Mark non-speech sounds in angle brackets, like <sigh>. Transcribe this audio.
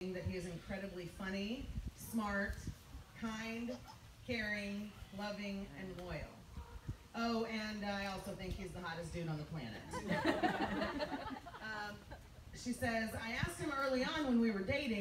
that he is incredibly funny, smart, kind, caring, loving, and loyal. Oh, and I also think he's the hottest dude on the planet. <laughs> um, she says, I asked him early on when we were dating